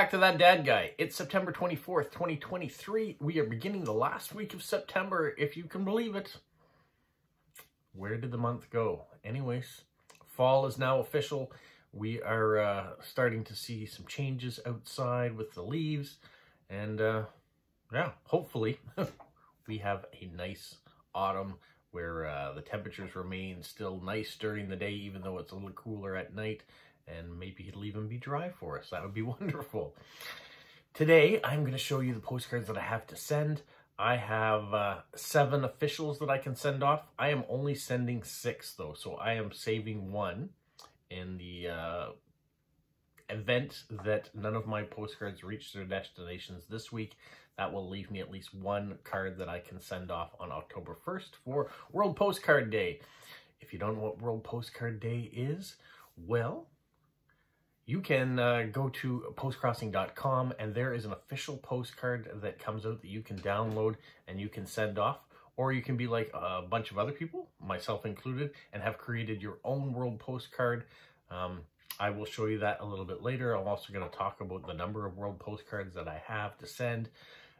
back to That Dad Guy. It's September 24th, 2023. We are beginning the last week of September, if you can believe it. Where did the month go? Anyways, fall is now official. We are uh, starting to see some changes outside with the leaves. And uh, yeah, hopefully we have a nice autumn where uh, the temperatures remain still nice during the day, even though it's a little cooler at night and maybe it'll even be dry for us. That would be wonderful. Today, I'm going to show you the postcards that I have to send. I have uh, seven officials that I can send off. I am only sending six, though, so I am saving one in the uh, event that none of my postcards reach their destinations this week. That will leave me at least one card that I can send off on October 1st for World Postcard Day. If you don't know what World Postcard Day is, well, you can uh, go to postcrossing.com and there is an official postcard that comes out that you can download and you can send off. Or you can be like a bunch of other people, myself included, and have created your own world postcard. Um, I will show you that a little bit later. I'm also going to talk about the number of world postcards that I have to send,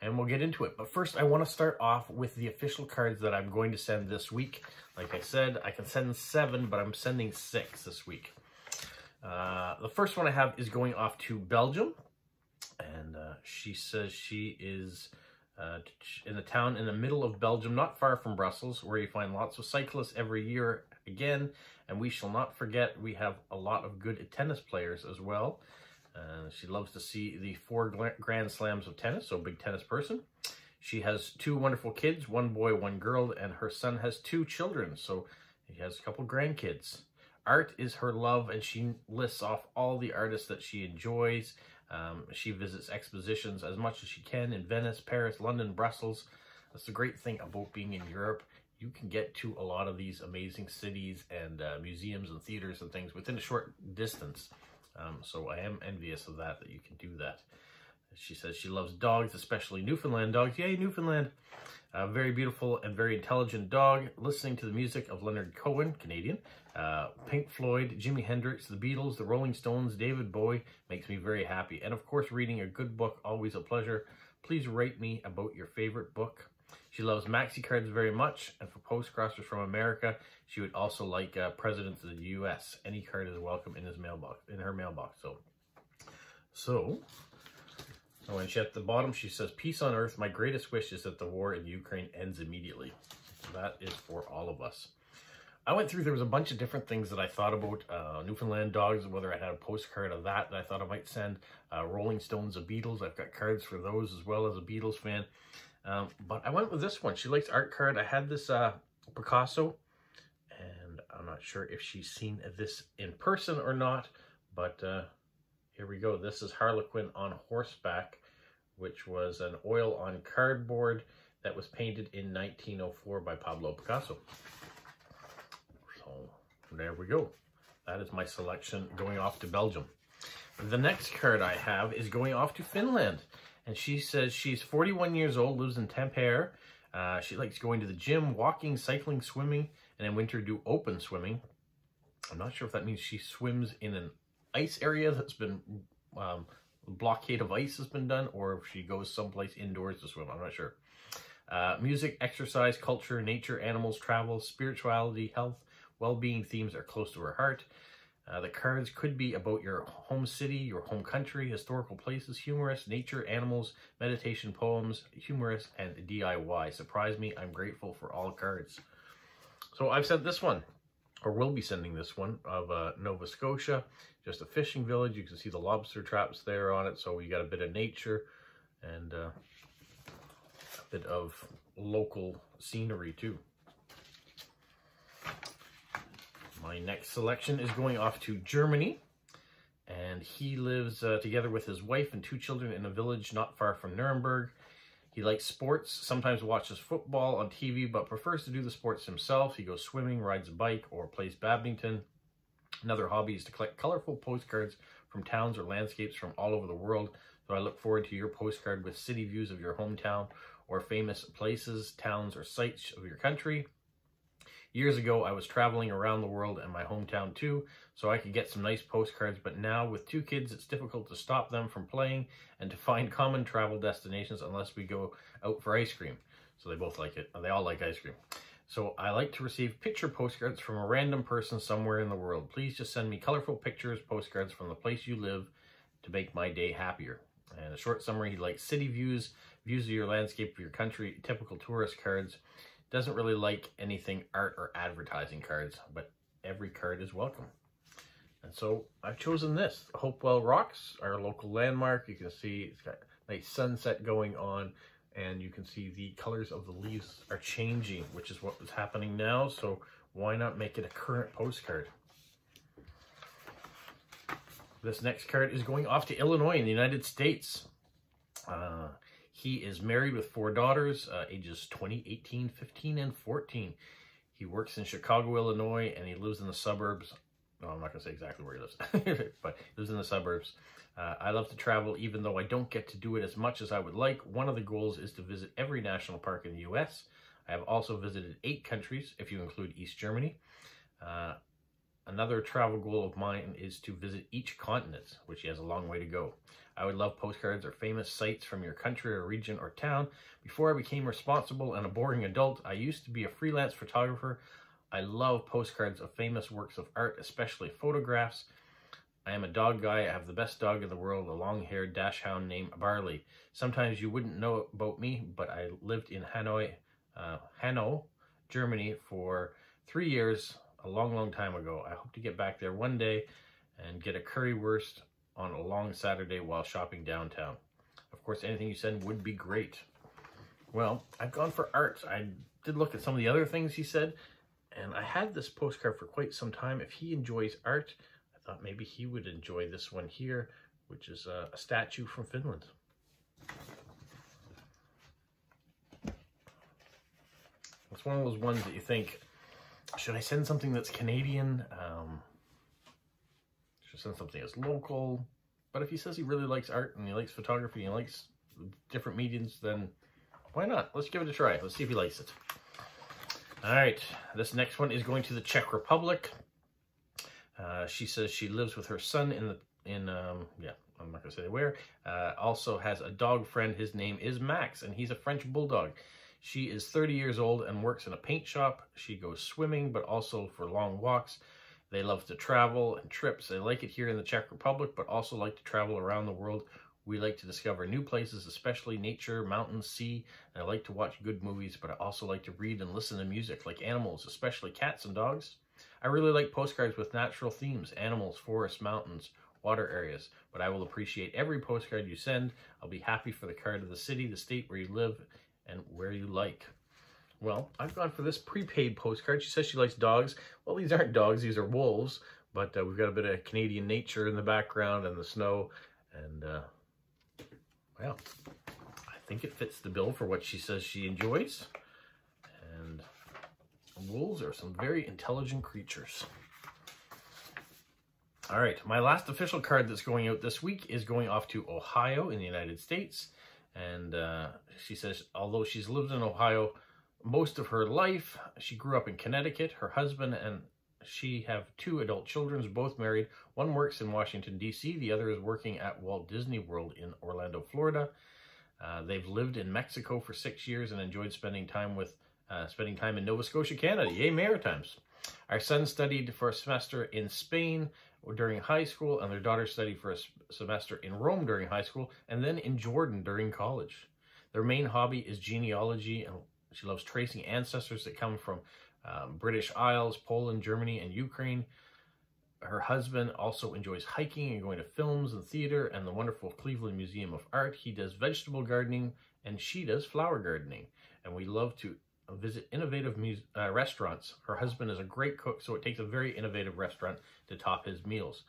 and we'll get into it. But first, I want to start off with the official cards that I'm going to send this week. Like I said, I can send seven, but I'm sending six this week. Uh, the first one I have is going off to Belgium. And uh, she says she is uh, in the town in the middle of Belgium, not far from Brussels, where you find lots of cyclists every year again. And we shall not forget, we have a lot of good tennis players as well. Uh, she loves to see the four Grand Slams of tennis, so big tennis person. She has two wonderful kids, one boy, one girl, and her son has two children, so he has a couple grandkids. Art is her love, and she lists off all the artists that she enjoys. Um, she visits expositions as much as she can in Venice, Paris, London, Brussels. That's the great thing about being in Europe. You can get to a lot of these amazing cities and uh, museums and theaters and things within a short distance. Um, so I am envious of that, that you can do that. She says she loves dogs, especially Newfoundland dogs. Yay, Newfoundland! A very beautiful and very intelligent dog, listening to the music of Leonard Cohen, Canadian, uh, Pink Floyd, Jimi Hendrix, the Beatles, the Rolling Stones, David Bowie, makes me very happy. And of course, reading a good book, always a pleasure. Please write me about your favorite book. She loves maxi cards very much, and for postcrossers from America, she would also like uh, presidents of the U.S. Any card is welcome in his mailbox, in her mailbox. So, so Oh, and she at the bottom, she says, Peace on earth. My greatest wish is that the war in Ukraine ends immediately. That is for all of us. I went through, there was a bunch of different things that I thought about. Uh, Newfoundland dogs, whether I had a postcard of that that I thought I might send. Uh, Rolling Stones, the Beatles. I've got cards for those as well as a Beatles fan. Um, but I went with this one. She likes art card. I had this uh, Picasso. And I'm not sure if she's seen this in person or not. But uh, here we go. This is Harlequin on horseback, which was an oil on cardboard that was painted in 1904 by Pablo Picasso. So there we go. That is my selection going off to Belgium. The next card I have is going off to Finland. And she says she's 41 years old, lives in Tampere. Uh, she likes going to the gym, walking, cycling, swimming, and in winter do open swimming. I'm not sure if that means she swims in an ice area that's been um, blockade of ice has been done or if she goes someplace indoors to swim. I'm not sure. Uh, music, exercise, culture, nature, animals, travel, spirituality, health, well-being themes are close to her heart. Uh, the cards could be about your home city, your home country, historical places, humorous, nature, animals, meditation, poems, humorous, and DIY. Surprise me, I'm grateful for all cards. So I've sent this one or will be sending this one of uh, Nova Scotia, just a fishing village. You can see the lobster traps there on it, so we got a bit of nature and uh, a bit of local scenery too. My next selection is going off to Germany, and he lives uh, together with his wife and two children in a village not far from Nuremberg. He likes sports, sometimes watches football on TV, but prefers to do the sports himself. He goes swimming, rides a bike, or plays badminton. Another hobby is to collect colorful postcards from towns or landscapes from all over the world. So I look forward to your postcard with city views of your hometown or famous places, towns, or sites of your country. Years ago, I was traveling around the world and my hometown too, so I could get some nice postcards, but now with two kids, it's difficult to stop them from playing and to find common travel destinations unless we go out for ice cream. So they both like it. And they all like ice cream. So I like to receive picture postcards from a random person somewhere in the world. Please just send me colorful pictures, postcards from the place you live to make my day happier. And a short summary, he likes city views, views of your landscape your country, typical tourist cards. Doesn't really like anything art or advertising cards, but every card is welcome. And so I've chosen this, Hopewell Rocks, our local landmark. You can see it's got a nice sunset going on and you can see the colors of the leaves are changing, which is what is happening now. So why not make it a current postcard? This next card is going off to Illinois in the United States. Uh, he is married with four daughters, uh, ages 20, 18, 15, and 14. He works in Chicago, Illinois, and he lives in the suburbs. No, I'm not going to say exactly where he lives, but he lives in the suburbs. Uh, I love to travel, even though I don't get to do it as much as I would like. One of the goals is to visit every national park in the U.S. I have also visited eight countries, if you include East Germany. Uh, Another travel goal of mine is to visit each continent, which he has a long way to go. I would love postcards or famous sites from your country or region or town. Before I became responsible and a boring adult, I used to be a freelance photographer. I love postcards of famous works of art, especially photographs. I am a dog guy. I have the best dog in the world, a long-haired dachshund named Barley. Sometimes you wouldn't know about me, but I lived in Hanoi, uh, Hanoi, Germany for three years a long, long time ago. I hope to get back there one day and get a currywurst on a long Saturday while shopping downtown. Of course, anything you send would be great. Well, I've gone for art. I did look at some of the other things he said, and I had this postcard for quite some time. If he enjoys art, I thought maybe he would enjoy this one here, which is a, a statue from Finland. It's one of those ones that you think, should I send something that's Canadian? Um, should I send something that's local? But if he says he really likes art and he likes photography and he likes different mediums, then why not? Let's give it a try. Let's see if he likes it. All right, this next one is going to the Czech Republic. Uh, she says she lives with her son in the in um yeah I'm not gonna say where. Uh, also has a dog friend. His name is Max, and he's a French bulldog. She is 30 years old and works in a paint shop. She goes swimming, but also for long walks. They love to travel and trips. They like it here in the Czech Republic, but also like to travel around the world. We like to discover new places, especially nature, mountains, sea. And I like to watch good movies, but I also like to read and listen to music, like animals, especially cats and dogs. I really like postcards with natural themes, animals, forests, mountains, water areas, but I will appreciate every postcard you send. I'll be happy for the card of the city, the state where you live, and where you like. Well, I've gone for this prepaid postcard. She says she likes dogs. Well, these aren't dogs, these are wolves, but uh, we've got a bit of Canadian nature in the background and the snow, and uh, well, I think it fits the bill for what she says she enjoys. And wolves are some very intelligent creatures. All right, my last official card that's going out this week is going off to Ohio in the United States. And uh, she says, although she's lived in Ohio most of her life, she grew up in Connecticut. Her husband and she have two adult children, both married. One works in Washington, D.C. The other is working at Walt Disney World in Orlando, Florida. Uh, they've lived in Mexico for six years and enjoyed spending time with uh, spending time in Nova Scotia, Canada. Yay, Maritimes. Our son studied for a semester in Spain during high school, and their daughter studied for a semester in Rome during high school, and then in Jordan during college. Their main hobby is genealogy, and she loves tracing ancestors that come from um, British Isles, Poland, Germany, and Ukraine. Her husband also enjoys hiking and going to films and theater and the wonderful Cleveland Museum of Art. He does vegetable gardening, and she does flower gardening. And we love to visit innovative uh, restaurants. Her husband is a great cook, so it takes a very innovative restaurant to top his meals.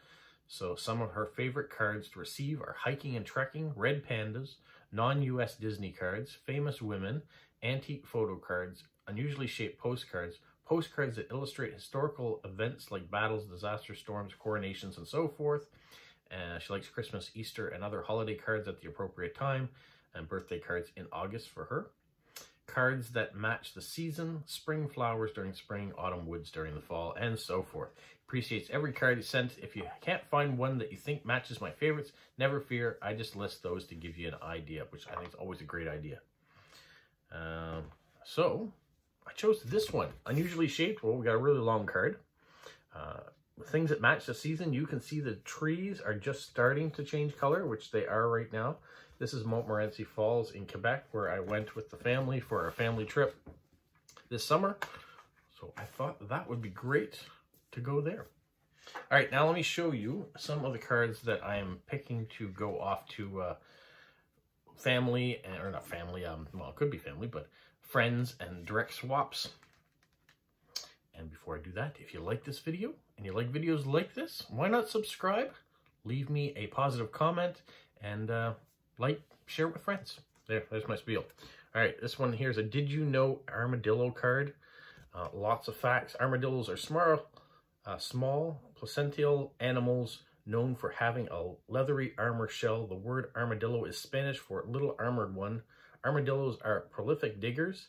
So some of her favorite cards to receive are hiking and trekking, red pandas, non-US Disney cards, famous women, antique photo cards, unusually shaped postcards, postcards that illustrate historical events like battles, disaster storms, coronations, and so forth. Uh, she likes Christmas, Easter, and other holiday cards at the appropriate time, and birthday cards in August for her. Cards that match the season, spring flowers during spring, autumn woods during the fall, and so forth. Appreciates every card he sent. If you can't find one that you think matches my favorites, never fear. I just list those to give you an idea, which I think is always a great idea. Um, so, I chose this one. Unusually shaped. Well, we got a really long card. Uh, things that match the season, you can see the trees are just starting to change color, which they are right now. This is Montmorency Falls in Quebec, where I went with the family for a family trip this summer. So I thought that would be great to go there. All right, now let me show you some of the cards that I am picking to go off to uh, family, or not family, um, well, it could be family, but friends and direct swaps. And before I do that, if you like this video and you like videos like this, why not subscribe? Leave me a positive comment and uh, like, share with friends. There, there's my spiel. All right, this one here is a Did You Know Armadillo card. Uh, lots of facts. Armadillos are small, uh, small placental animals known for having a leathery armor shell. The word armadillo is Spanish for little armored one. Armadillos are prolific diggers.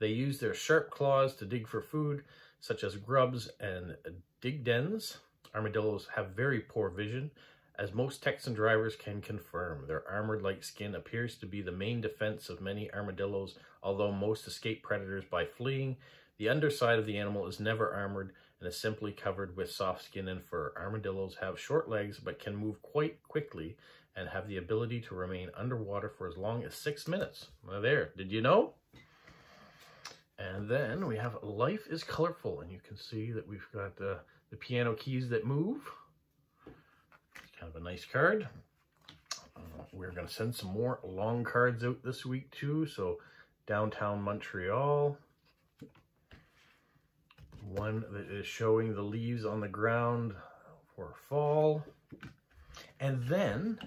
They use their sharp claws to dig for food, such as grubs and dig dens. Armadillos have very poor vision, as most Texan drivers can confirm. Their armored-like skin appears to be the main defense of many armadillos, although most escape predators by fleeing. The underside of the animal is never armored and is simply covered with soft skin and fur. Armadillos have short legs but can move quite quickly and have the ability to remain underwater for as long as six minutes. There, did you know? And then we have Life is Colorful, and you can see that we've got uh, the piano keys that move. It's kind of a nice card. Uh, we're going to send some more long cards out this week too. So Downtown Montreal. One that is showing the leaves on the ground for fall. And then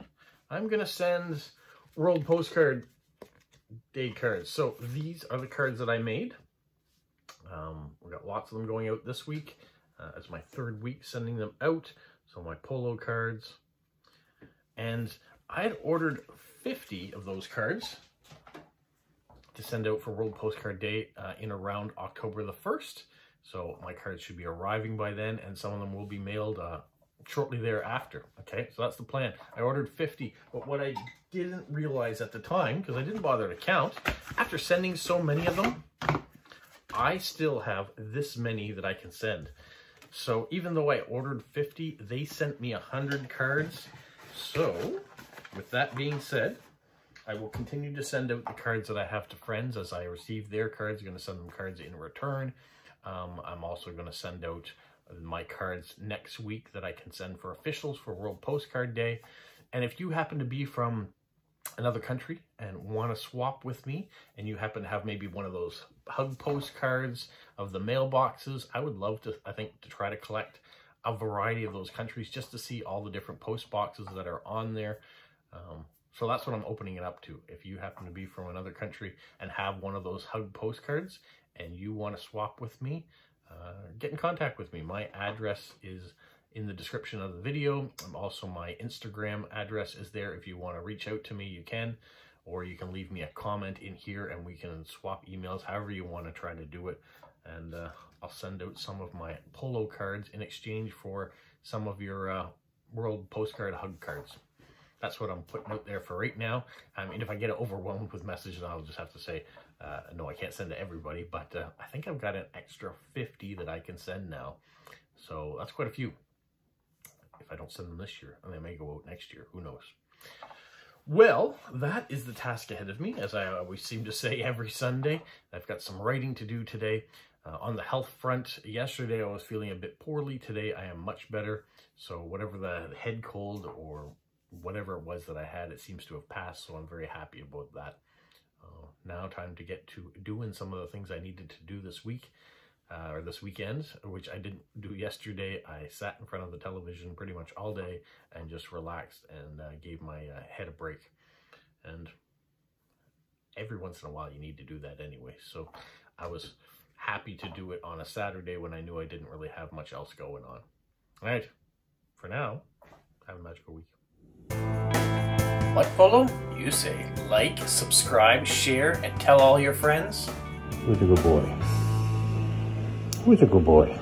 I'm going to send World Postcard Day cards. So these are the cards that I made. Um, we got lots of them going out this week. Uh, it's my third week sending them out. So my polo cards. And I had ordered 50 of those cards to send out for World Postcard Day uh, in around October the 1st. So my cards should be arriving by then and some of them will be mailed uh, shortly thereafter. Okay, so that's the plan. I ordered 50, but what I didn't realize at the time, because I didn't bother to count, after sending so many of them, I still have this many that I can send. So even though I ordered 50, they sent me 100 cards. So with that being said, I will continue to send out the cards that I have to friends as I receive their cards. I'm going to send them cards in return. Um, I'm also going to send out my cards next week that I can send for officials for World Postcard Day. And if you happen to be from another country and want to swap with me and you happen to have maybe one of those hug postcards of the mailboxes, I would love to, I think, to try to collect a variety of those countries just to see all the different post boxes that are on there. Um, so that's what I'm opening it up to. If you happen to be from another country and have one of those hug postcards and you want to swap with me, uh, get in contact with me. My address is in the description of the video. I'm also my Instagram address is there. If you want to reach out to me, you can, or you can leave me a comment in here and we can swap emails, however you want to try to do it. And uh, I'll send out some of my polo cards in exchange for some of your uh, World Postcard Hug cards. That's what I'm putting out there for right now. I mean, if I get overwhelmed with messages, I'll just have to say, uh, no, I can't send to everybody, but uh, I think I've got an extra 50 that I can send now. So that's quite a few. If I don't send them this year, and they may go out next year, who knows. Well, that is the task ahead of me, as I always seem to say every Sunday. I've got some writing to do today. Uh, on the health front, yesterday I was feeling a bit poorly. Today I am much better. So whatever the head cold or whatever it was that I had, it seems to have passed. So I'm very happy about that now time to get to doing some of the things I needed to do this week uh, or this weekend, which I didn't do yesterday. I sat in front of the television pretty much all day and just relaxed and uh, gave my uh, head a break. And every once in a while you need to do that anyway. So I was happy to do it on a Saturday when I knew I didn't really have much else going on. All right, for now, have a magical week. What, follow? You say like, subscribe, share, and tell all your friends? Who's a good boy? Who's a good boy?